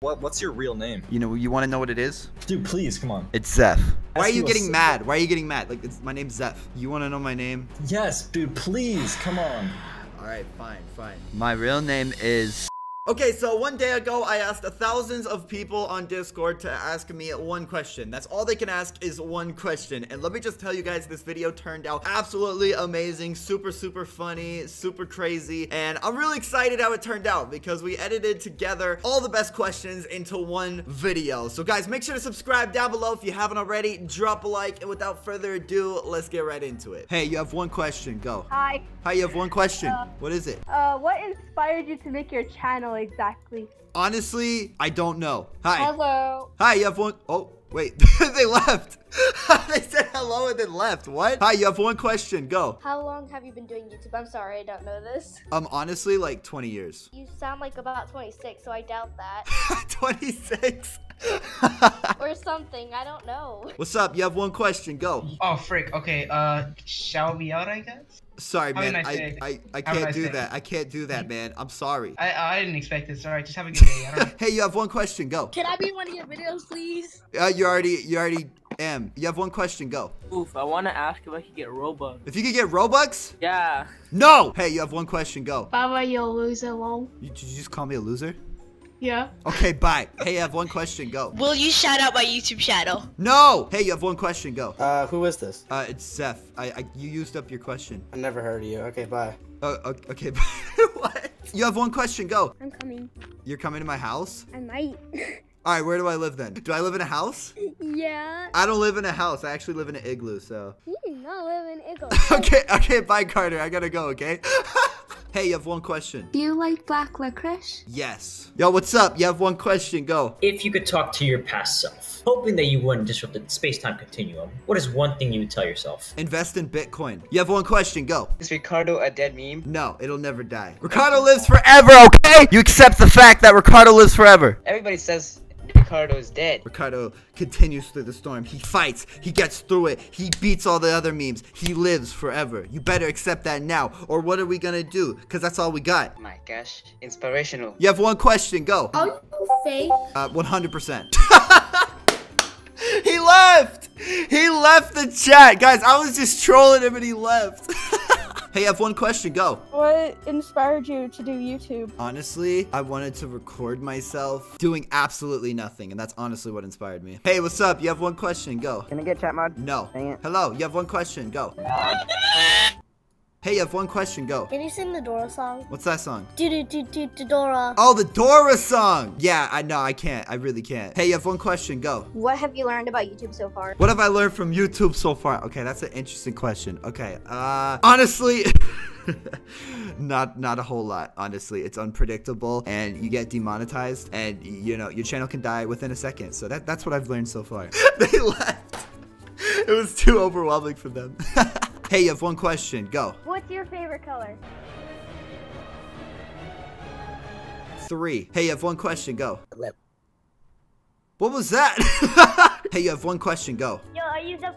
What What's your real name? You know, you want to know what it is? Dude, please, come on. It's Zeph. Why are you you getting mad? Why are you getting mad? Like, it's, my name's Zeph. You want to know my name? Yes, dude, please, come on. All right, fine, fine. My real name is. Okay, so one day ago, I asked thousands of people on Discord to ask me one question. That's all they can ask is one question. And let me just tell you guys, this video turned out absolutely amazing, super, super funny, super crazy. And I'm really excited how it turned out because we edited together all the best questions into one video. So guys, make sure to subscribe down below if you haven't already. Drop a like, and without further ado, let's get right into it. Hey, you have one question. Go. Hi. Hi, you have one question. What is it? Uh, what inspired you to make your channel exactly? Honestly, I don't know. Hi. Hello. Hi, you have one oh wait. they left. they said hello and then left. What? Hi, you have one question. Go. How long have you been doing YouTube? I'm sorry, I don't know this. Um, honestly, like 20 years. You sound like about 26, so I doubt that. 26. or something, I don't know. What's up? You have one question. Go. Oh frick. Okay. Uh, shall we out? I guess. Sorry, Have a man. nice I. I, I can't nice do day. that. I can't do that, man. I'm sorry. I I didn't expect this. All right. Just have a good day. I. Hey, you have one question. Go. Can I be in one of your videos, please? Uh, you already, you already am. You have one question. Go. Oof, I want to ask if I could get Robux. If you could get Robux? Yeah. No. Hey, you have one question. Go. Baba, you loser, lol. You, did you just call me a loser? Yeah. Okay, bye. Hey, you have one question. Go. Will you shout out my YouTube channel? No! Hey, you have one question. Go. Uh, who is this? Uh, it's Zeph. I, I, you used up your question. I never heard of you. Okay, bye. Uh, o- okay. what? You have one question. Go. I'm coming. You're coming to my house? I might. All right. Where do I live then? Do I live in a house? Yeah. I don't live in a house. I actually live in an igloo. So. You do not live in Eagle. Okay. Okay. Bye, Carter. I gotta go. Okay. hey, you have one question. Do you like black licorice? Yes. Yo, what's up? You have one question. Go. If you could talk to your past self, hoping that you wouldn't disrupt the space-time continuum, what is one thing you would tell yourself? Invest in Bitcoin. You have one question. Go. Is Ricardo a dead meme? No, it'll never die. Ricardo lives forever. Okay. You accept the fact that Ricardo lives forever. Everybody says Ricardo is dead. Ricardo continues through the storm. He fights. He gets through it. He beats all the other memes. He lives forever. You better accept that now. Or what are we gonna do? Because that's all we got. My gosh, inspirational. You have one question. Go. Are you fake? Uh, 100%. he left. He left the chat. Guys, I was just trolling him and he left. hey, I have one question. Go. What inspired you to do YouTube? Honestly, I wanted to record myself doing absolutely nothing, and that's honestly what inspired me. Hey, what's up? You have one question. Go. Can I get chat mod? No. Dang it. Hello, you have one question. Go. Hey, you have one question. Go. Can you sing the Dora song? What's that song? Do do do do do Dora. Oh, the Dora song. Yeah, I know. I can't. I really can't. Hey, you have one question. Go. What have you learned about YouTube so far? What have I learned from YouTube so far? Okay, that's an interesting question. Okay. Uh, honestly. not not a whole lot honestly it's unpredictable and you get demonetized and you know your channel can die within a second so that that's what i've learned so far they left it was too overwhelming for them hey you have one question go What's your favorite color? Three. Hey, you have one question. Go. What was that? hey, you have one question. Go. Yo, are you the?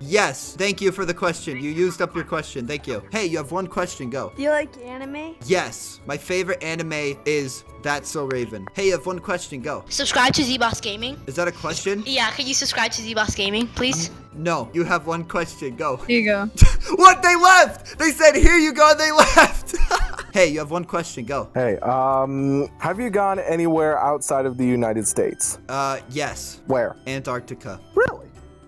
Yes. Thank you for the question. You used up your question. Thank you. Hey, you have one question. Go. Do you like anime? Yes. My favorite anime is That's So Raven. Hey, you have one question. Go. Subscribe to ZBoss Gaming. Is that a question? Yeah, can you subscribe to ZBoss Gaming, please? No. You have one question. Go. Here you go. what? They left. They said, here you go. They left. hey, you have one question. Go. Hey, um, have you gone anywhere outside of the United States? Uh, yes. Where? Antarctica. Really?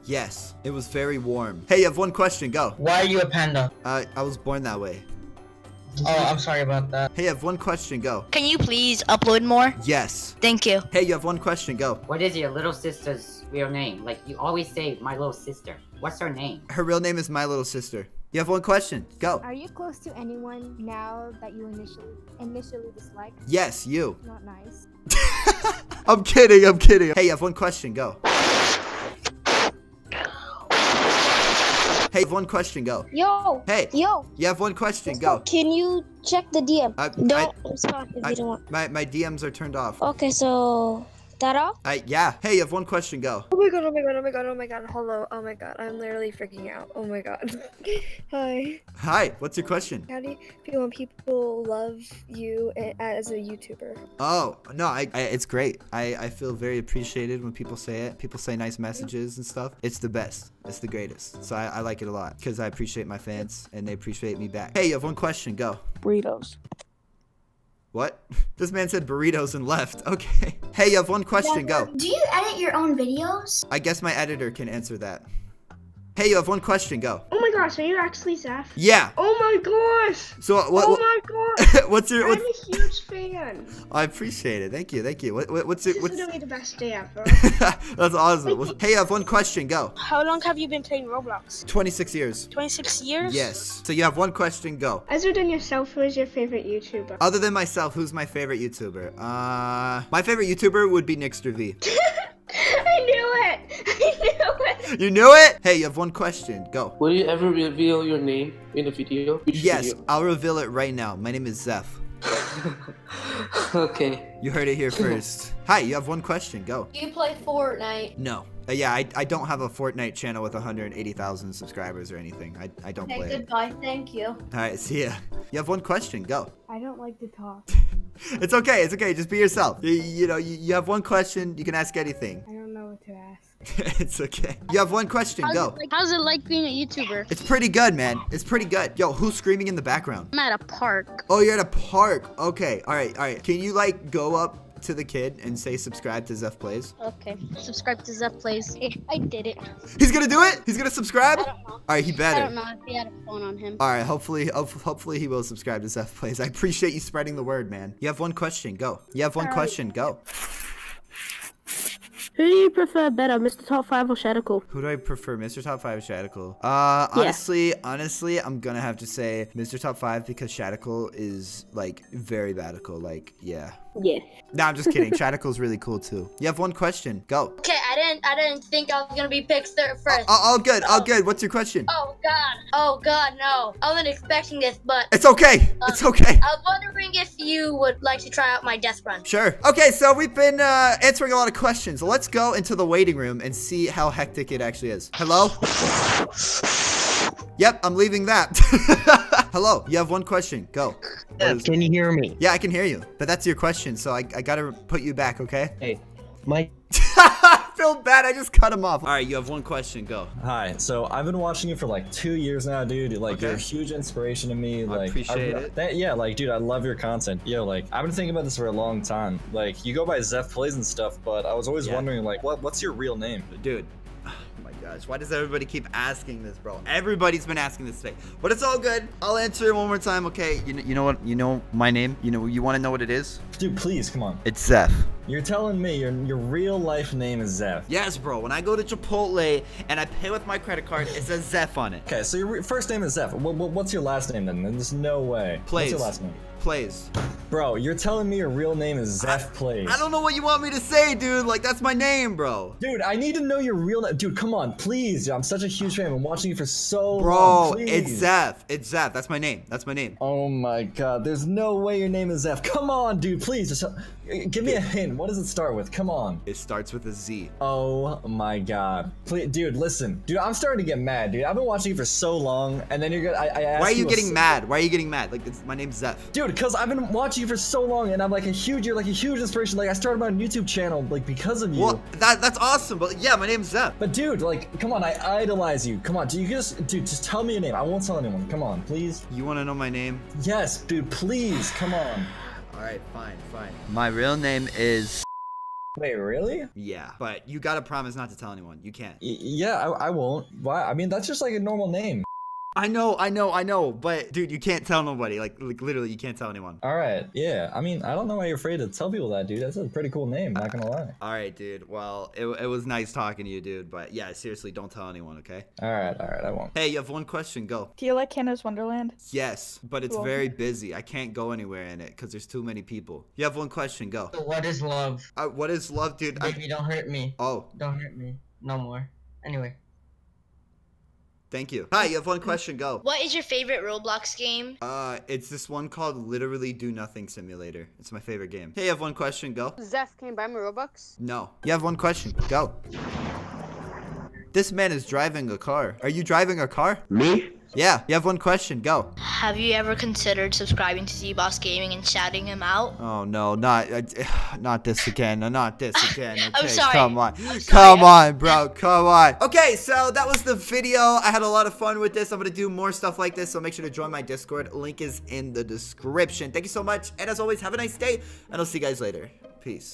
Yes. It was very warm. Hey, you have one question. Go. Why are you a panda? Uh, I was born that way. Oh, I'm sorry about that. Hey, you have one question. Go. Can you please upload more? Yes. Thank you. Hey, you have one question. Go. What is your little sister's real name? Like you always say, my little sister. What's her name? Her real name is my little sister. You have one question. Go. Are you close to anyone now that you initially initially disliked? Yes, you. Not nice. I'm kidding. I'm kidding. Hey, you have one question. Go. Hey, have one question. Go. Yo. Hey. Yo. You have one question. Go. Can you check the DM? Uh, I- don't respond if I- you don't want. My my DMs are turned off. Okay, so that all? I yeah. Hey, you have one question. Go. Oh my god, oh my god, oh my god, oh my god, hello, oh my god, I'm literally freaking out. Oh my god. Hi. Hi. What's your question? How do you feel when people love you as a YouTuber? Oh no, I, I it's great. I I feel very appreciated when people say it. People say nice messages and stuff. It's the best. It's the greatest. So I, I like it a lot because I appreciate my fans and they appreciate me back. Hey, you have one question. Go. Burritos. What? This man said burritos and left. Okay. Hey, you have one question. Go. Do you edit your own videos? I guess my editor can answer that. Hey, you have one question. Go. Oh my gosh, are you actually Zeph? Yeah. Oh my gosh! So what? oh what my gosh! what's your? I'm What's, a huge fan. I appreciate it. Thank you. Thank you. What, what, what's This it? is What's? literally the best day ever. That's awesome. What's- Hey, I have one question. Go. How long have you been playing Roblox? 26 years. 26 years? Yes. So you have one question. Go. Other than yourself, who is your favorite YouTuber? Other than myself, who's my favorite YouTuber? Uh, my favorite YouTuber would be Nixter V. I knew it! I knew it! You knew it? Hey, you have one question. Go. Will you ever reveal your name in a video? Which Yes, video? I'll reveal it right now. My name is Zeph. okay. You heard it here first. Hi, you have one question. Go. You play Fortnite. No. Uh, yeah, I, I don't have a Fortnite channel with 180,000 subscribers or anything. I, I don't Okay, play it. goodbye. Thank you. Alright, see ya. You have one question. Go. I don't like to talk. It's okay. It's okay. Just be yourself. You, you know, you, you have one question. You can ask anything. it's okay. You have one question. How's Go. it, like, how's it like being a YouTuber? It's pretty good, man. It's pretty good. Yo, who's screaming in the background? I'm at a park. Oh, you're at a park. Okay. All right. All right. Can you like go up to the kid and say subscribe to ZephPlayz? Okay, subscribe to ZephPlayz. I did it. He's gonna do it. He's gonna subscribe. I don't know. All right. He better. I don't know if he had a phone on him. All right. Hopefully, hopefully he will subscribe to ZephPlayz. I appreciate you spreading the word, man. You have one question. Go. You have one right. question. Go. Who do you prefer better, Mr. Top 5 or Shadical? Who do I prefer, Mr. Top 5 or Shadical? Uh, honestly, honestly, I'm gonna have to say Mr. Top 5 because Shadical is, like, very badical. Like, yeah. Yeah. No, I'm just kidding. Shadical's really cool, too. You have one question. Go. Okay, I didn't. I didn't think I was gonna be picked third first. All, all good. All good. What's your question? Oh God! Oh God! No! I wasn't expecting this, but It's okay. Um, It's okay. I was wondering if you would like to try out my death run. Sure. Okay, so we've been uh, answering a lot of questions. Let's go into the waiting room and see how hectic it actually is. Hello? Yep, I'm leaving that. Hello, you have one question. Go. can you hear me? Yeah, I can hear you. But that's your question, so I, I gotta put you back, okay? Hey, my I feel bad. I just cut him off. All right, you have one question. Go. Hi. So I've been watching you for like two years now, dude. Like you're a huge inspiration to me. Like appreciate it. That, yeah, like dude, I love your content. Yo, like I've been thinking about this for a long time. Like you go by ZephPlayz and stuff, but I was always Yeah. wondering like, what what's your real name? Dude. Gosh, why does everybody keep asking this, bro? Everybody's been asking this today. But it's all good. I'll answer it one more time, okay? You know, you know what? You know my name? You know, you want to know what it is? Dude, please, come on. It's Zeph. You're telling me your your real life name is Zeph. Yes, bro. When I go to Chipotle and I pay with my credit card, it says Zeph on it. Okay, so your first name is Zeph. Wh- wh- what's your last name then? There's no way. Plays. What's your last name? Plays. Bro, you're telling me your real name is Zeph Plays. I don't know what you want me to say, dude. Like, that's my name, bro. Dude, I need to know your real name. Dude, come on, please. I'm such a huge fan. I've been watching you for so long. Bro, it's Zeph. It's Zeph. That's my name. That's my name. Oh my god, there's no way your name is Zeph. Come on, dude, please. Just give me a hint. What does it start with? Come on. It starts with a Z. Oh my god. Please, dude, listen. Dude, I'm starting to get mad, dude. I've been watching you for so long, and then you're gonna. I, I asked Why are you a getting mad? Why are you getting mad? Like, it's, my name's Zeph. Dude, because I've been watching you for so long, and I'm like a huge, you're like a huge inspiration. Like I started my YouTube channel like because of you. Well, that that's awesome. But yeah, my name's Zeph. But dude, like, come on, I idolize you. Come on, do you just, dude, just tell me your name. I won't tell anyone. Come on, please. You want to know my name? Yes, dude, please. Come on. All right, fine, fine. My real name is. Wait, really? Yeah, but you gotta promise not to tell anyone. You can't. Y- yeah, I, I won't. Why? I mean, that's just like a normal name. I know, I know, I know. But dude, you can't tell nobody. Like, like literally, you can't tell anyone. All right. Yeah. I mean, I don't know why you're afraid to tell people that, dude. That's a pretty cool name. Not gonna lie. All right, dude. Well, it, it was nice talking to you, dude. But yeah, seriously, don't tell anyone, okay? All right. All right. I won't. Hey, you have one question. Go. Do you like Canada's Wonderland? Yes, but it's Cool. very busy. I can't go anywhere in it because there's too many people. You have one question. Go. So what is love? Uh, what is love, dude? I- Baby, don't hurt me. oh, Don't hurt me. No more. Anyway. Thank you. Hi, you have one question. Go. What is your favorite Roblox game? Uh, it's this one called Literally Do Nothing Simulator. It's my favorite game. Hey, you have one question. Go. Zeph, can you buy me Robux? No. You have one question. Go. This man is driving a car. Are you driving a car? Me? Yeah. You have one question. Go. Have you ever considered subscribing to Z-Boss Gaming and shouting him out? Oh no, not uh, not this again. Not this again. Okay, I'm sorry. come on. Sorry. Come on, bro. Come on. Okay, so that was the video. I had a lot of fun with this. I'm going to do more stuff like this, so make sure to join my Discord. Link is in the description. Thank you so much. And as always, have a nice day, and I'll see you guys later. Peace.